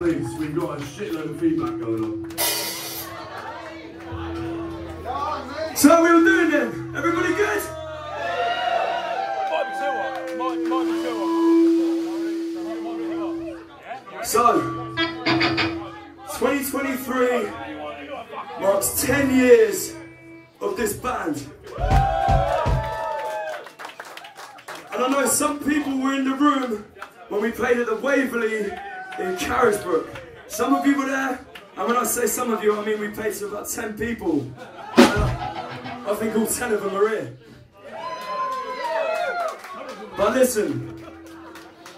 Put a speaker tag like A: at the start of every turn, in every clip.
A: Please, we've got a shitload of feedback going on.
B: So how we all doing then? Everybody good?
C: Might be too hot. Might, might be too hot.
B: So, 2023 marks 10 years of this band. And I know some people were in the room when we played at the Waverley in Carisbrooke. Some of you were there, and when I say some of you, I mean we played to about 10 people. Uh, I think all 10 of them are here. But listen,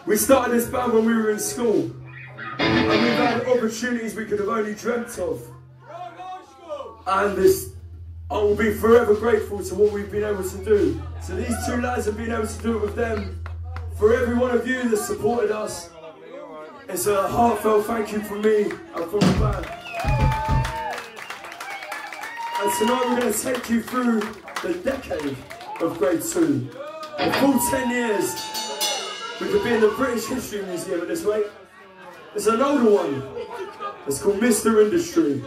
B: we started this band when we were in school. And we've had opportunities we could have only dreamt of. And this, I will be forever grateful to what we've been able to do. So these two lads have been able to do it with them. For every one of you that supported us, it's a heartfelt thank you from me and from the band. And tonight we're going to take you through the decade of grade two. The full 10 years we could be in the British History Museum at this rate. It's an older one. It's called Mr. Industry.